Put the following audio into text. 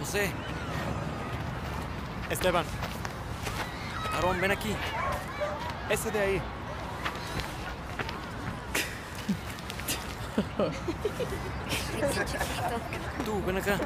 José, Esteban, Aarón, ven aquí. ese de ahí. Tú, ven acá.